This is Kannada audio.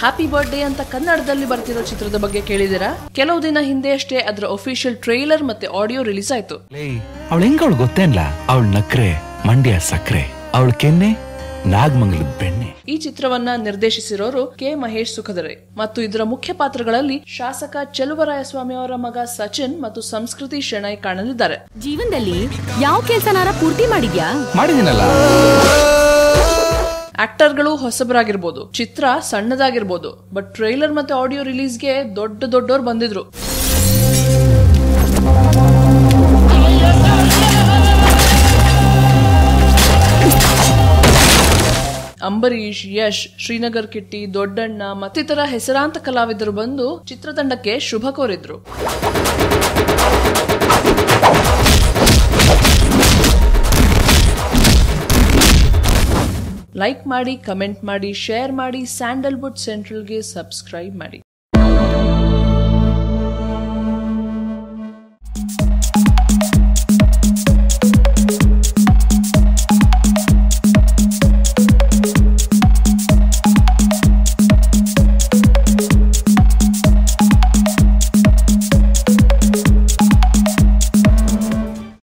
ಹ್ಯಾಪಿ ಬರ್ಡೇ ಅಂತ ಕನ್ನಡದಲ್ಲಿ ಬರ್ತಿರೋ ಚಿತ್ರದ ಬಗ್ಗೆ ಕೇಳಿದಿರಾ ಕೆಲವು ದಿನ ಹಿಂದೆ ಅಷ್ಟೇ ಅದರ ಒಫಿಷಿಯಲ್ ಟ್ರೈಲರ್ ಮತ್ತೆ ಆಡಿಯೋ ರಿಲೀಸ್ ಆಯ್ತು. ಅವಳು ಹೆಂಗ ಅವಳು ಗೊತ್ತೇನ್ಲ? ಅವಳ ನಕ್ರೆ ಮಂಡ್ಯ ಸಕ್ರೆ ಅವಳ ಕೆನ್ನೆ ನಾಗಮಂಗಲ ಬೆಣ್ಣೆ. ಈ ಚಿತ್ರವನ್ನ ನಿರ್ದೇಶಿಸಿರೋರು ಕೆ. ಮಹೇಶ್ ಸುಖದರೆ. ಮತ್ತು ಇದರ ಮುಖ್ಯ ಪಾತ್ರಗಳಲ್ಲಿ ಶಾಸಕ ಚೆಲುವರಾಯಸ್ವಾಮಿ ಅವರ ಮಗ ಸಚಿನ್ ಮತ್ತು ಸಂಸ್ಕೃತಿ ಶೆಣೈ ಕಾಣಲಿದ್ದಾರೆ. ಜೀವನದಲ್ಲಿ ಯಾವ ಕೆಲಸನಾರ ಪೂರ್ತಿ ಮಾಡಿದ್ಯಾ? ಮಾಡಿದಿನಲ್ಲ ಆಕ್ಟರ್ಗಳು ಹೊಸಬರಾಗಿರ್ಬೋದು. ಚಿತ್ರ ಸಣ್ಣದಾಗಿರ್ಬೋದು. ಬಟ್ ಟ್ರೈಲರ್ ಮತ್ತೆ ಆಡಿಯೋ ರಿಲೀಸ್ಗೆ ದೊಡ್ಡ ದೊಡ್ಡವ್ರು ಬಂದಿದ್ರು. ಅಂಬರೀಶ್ ಯಶ್, ಶ್ರೀನಗರ್ ಕಿಟ್ಟಿ, ದೊಡ್ಡಣ್ಣ ಮತ್ತಿತರ ಹೆಸರಾಂತ ಕಲಾವಿದರು ಬಂದು ಚಿತ್ರತಂಡಕ್ಕೆ ಶುಭ ಕೋರಿದ್ರು. ಲೈಕ್ ಮಾಡಿ ಕಮೆಂಟ್ ಮಾಡಿ ಶೇರ್ ಮಾಡಿ ಸ್ಯಾಂಡಲ್ವುಡ್ ಸೆಂಟ್ರಲ್ಗೆ ಸಬ್ಸ್ಕ್ರೈಬ್ ಮಾಡಿ.